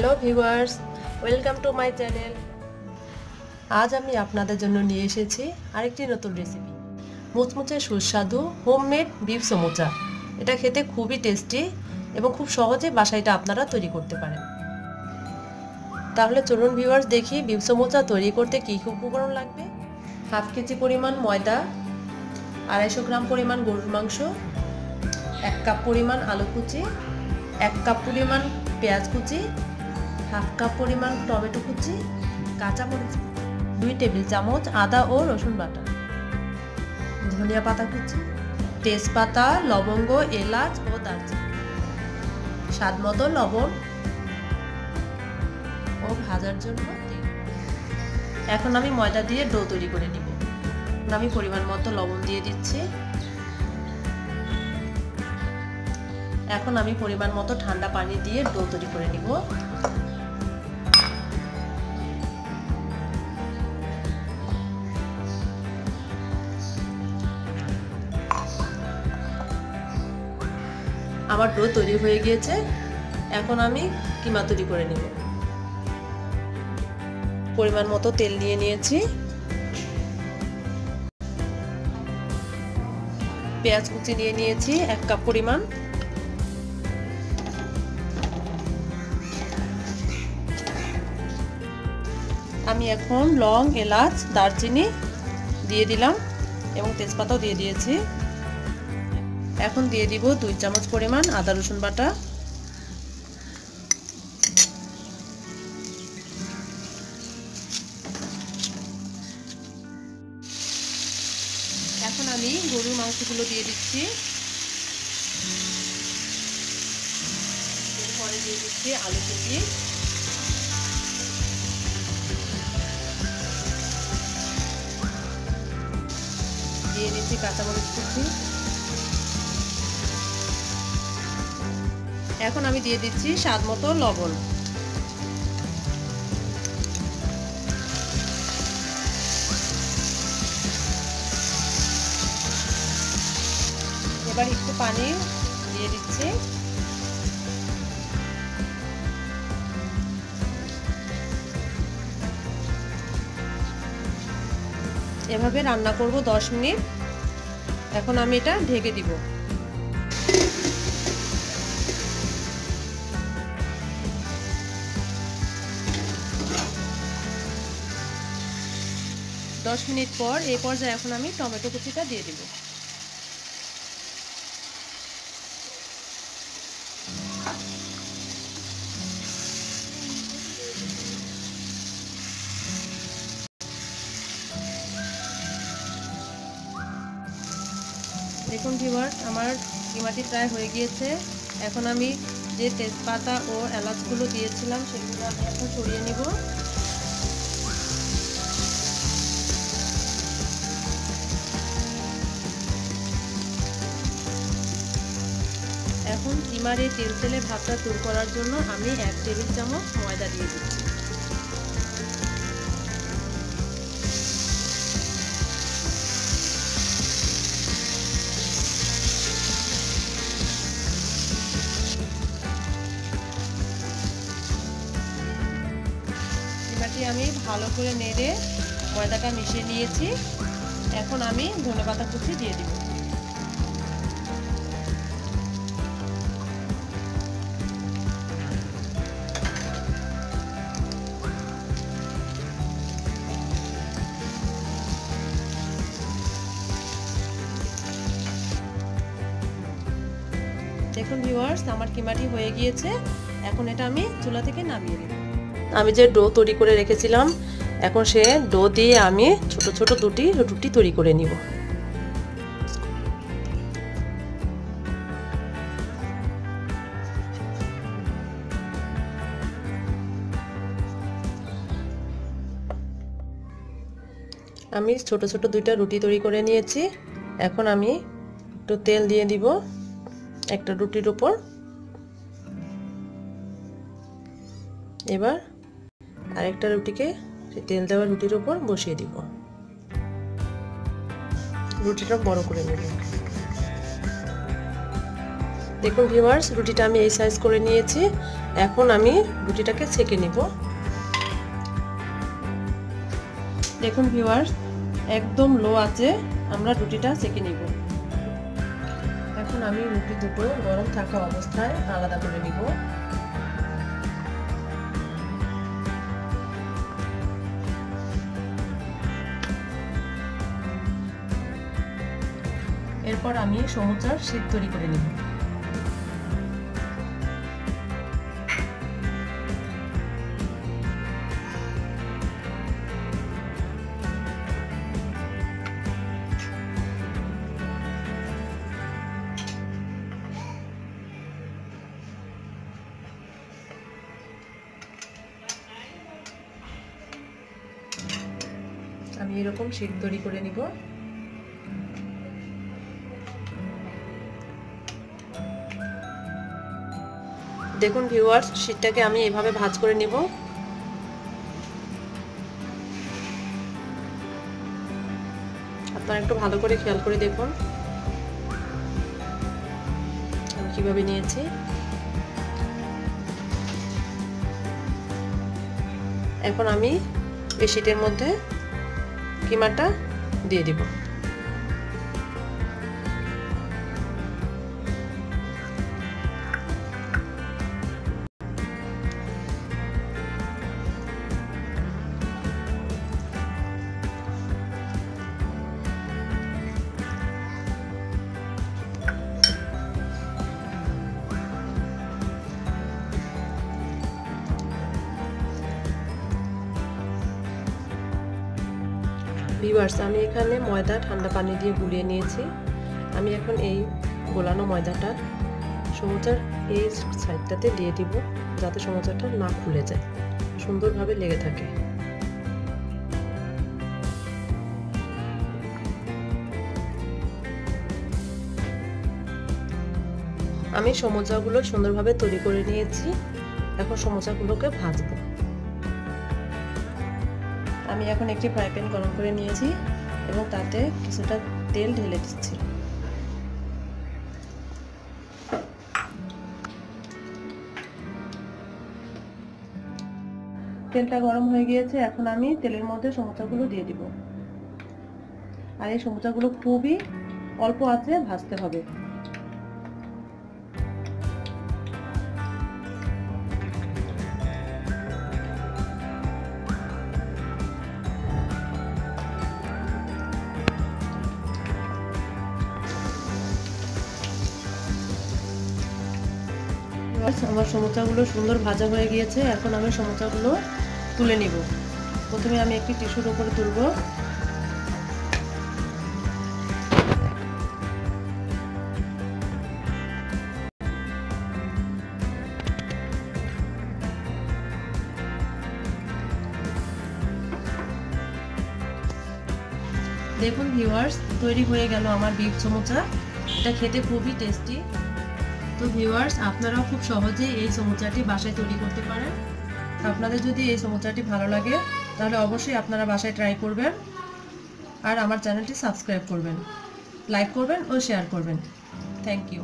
Hello viewers welcome to my channel আজ আমি আপনাদের জন্য নিয়ে এসেছি আরেকটি নতুন রেসিপি মুচমুচে সুস্বাদু হোমমেড বিফ সমুচা। এটা খেতে খুবই টেস্টি এবং খুব সহজে বাসায় এটা আপনারা তৈরি করতে পারেন। তাহলে চলুন ভিউয়ার্স দেখি বিফ সমুচা তৈরি করতে কী কী উপকরণ লাগবে। হাফ কেজি পরিমাণ ময়দা, আড়াইশো গ্রাম পরিমাণ গরুর মাংস, এক কাপ পরিমাণ আলু কুচি এক কাপ পরিমাণ পেঁয়াজ কুচি হাফ কাপ পরিমাণ টমেটো কুচি, কাঁচা মরিচ, দুই টেবিল চামচ আদা ও রসুন বাটা, ধনিয়া পাতা কুচি, তেজপাতা, লবঙ্গ, এলাচ ও দারচিনি, স্বাদ মতো লবণ ও ভাজার জন্য তেল। এখন আমি ময়দা দিয়ে ডো তৈরি করে নিব। আমি পরিমাণ মতো লবণ দিয়ে দিচ্ছি। এখন আমি পরিমাণ মতো ঠান্ডা পানি দিয়ে ডো তৈরি করে নিব। আমার ডো তৈরি হয়ে গিয়েছে। এখন আমি কিমা তৈরি করে নিব। পরিমাণ মতো তেল নিয়ে নিয়েছি। পেঁয়াজ কুচি নিয়ে নিয়েছি, এক কাপ পরিমাণ। আমি এখন লং, এলাচ, দারচিনি দিয়ে দিলাম এবং তেজপাতাও দিয়ে দিয়েছি। এখন দিয়ে দিব দুই চামচ পরিমাণ আদা রসুন বাটা। এখন আমি গরুর মাংসগুলো দিয়ে দিচ্ছি। এরপরে দিয়ে দিচ্ছি আলু কুচি। দিয়ে দিচ্ছি কাঁচামরিচ কুচি। এখন আমি দিয়ে দিচ্ছি স্বাদ মতো লবণ। এবার একটু পানি দিয়ে দিচ্ছি। এভাবে রান্না করব 10 মিনিট। এখন আমি এটা ঢেকে দিব। দশ মিনিট পর এই পর্যায়ে এখন আমি টমেটো কুচিটা দিয়ে দিব। দেখুন ভিউয়ার্স, আমার কিমাটি প্রায় হয়ে গিয়েছে। এখন আমি যে তেজপাতা ও এলাচগুলো দিয়েছিলাম, সেগুলো আমি এখন সরিয়ে নিব। কিমার তেল তেলে ভাতটা দূর করার জন্য আমি এক টেবিল চামচ ময়দা দিয়ে দিচ্ছি। এবারটি আমি ভালো করে নেড়ে ময়দাটা মিশিয়ে নিয়েছি। এখন আমি ধনে পাতা কুচি দিয়ে দিব। দেখুন ভিউয়ার্স আমার কিমাটি হয়ে গিয়েছে। এখন এটা আমি চুলা থেকে নামিয়ে দেব আমি যে ডো তৈরি করে রেখেছিলাম, এখন সে ডো দিয়ে আমি ছোট ছোট দুটি রুটি তৈরি করে নিব। আমি ছোট ছোট দুইটা রুটি তৈরি করে নিয়েছি। এখন আমি একটু তেল দিয়ে দিব। একটা রুটির উপর। এবার আরেকটা রুটিকে তেল দেওয়া রুটির উপর বসিয়ে দিব। রুটিটা বড় করে নেব। দেখুন ভিউয়ার্স রুটিটা আমি এই সাইজ করে নিয়েছি। এখন আমি রুটিটাকে ছেঁকে নিব। দেখুন ভিউয়ার্স একদম লো আছে, আমরা রুটিটা ছেঁকে নিব। এখন আমি রুটি দুটো গরম থাকা অবস্থায় আলাদা করে নিব। এরপর আমি সমুচার শীত তৈরি করে নিব। আমি এরকম শীত তৈরি করে নিব। দেখুন ভিউয়ার্স শীতটাকে আমি এভাবে ভাজ করে নিব। আপনারা একটু ভালো করে খেয়াল করে দেখুন। আমি কীভাবে নিয়েছি। এখন আমি এই শীটের মধ্যে কিমাটা দিয়ে দিব। ভিভার্স আমি এখানে ময়দা ঠান্ডা পানি দিয়ে গুলিয়ে নিয়েছি। আমি এখন এই গোলানো ময়দাটা সমুচার এই সাইডটাতে দিয়ে দিব, যাতে সমুচারটা না খুলে যায়, সুন্দরভাবে লেগে থাকে। আমি সমুচাগুলো সুন্দরভাবে তৈরি করে নিয়েছি। এখন সমুচাগুলোকে ভাজবো। আমি এখন একটি ফ্রাই প্যান গরম করে নিয়েছি এবং তাতে কিছুটা তেল ঢেলে দিচ্ছি। তেলটা গরম হয়ে গিয়েছে, এখন আমি তেলের মধ্যে সমুচাগুলো দিয়ে দিব। আর এই সমুচাগুলো খুবই অল্প আছে ভাজতে হবে। আমার সমোসাগুলো সুন্দর ভাজা হয়ে গিয়েছে, এখন আমি সমোসাগুলো তুলে নিব। প্রথমে আমি একটি টিস্যুর উপরে তুলব। দেখুন ভিউয়ার্স তৈরি হয়ে গেল আমার বিফ সমোসা এটা খেতে খুবই টেস্টি তো ভিউয়ার্স আপনারাও খুব সহজেই এই সমুচাটি বাসায় তৈরি করতে পারেন। আপনাদের যদি এই সমুচাটি ভালো লাগে, তাহলে অবশ্যই আপনারা বাসায় ট্রাই করবেন আর আমার চ্যানেলটি সাবস্ক্রাইব করবেন। লাইক করবেন ও শেয়ার করবেন। Thank you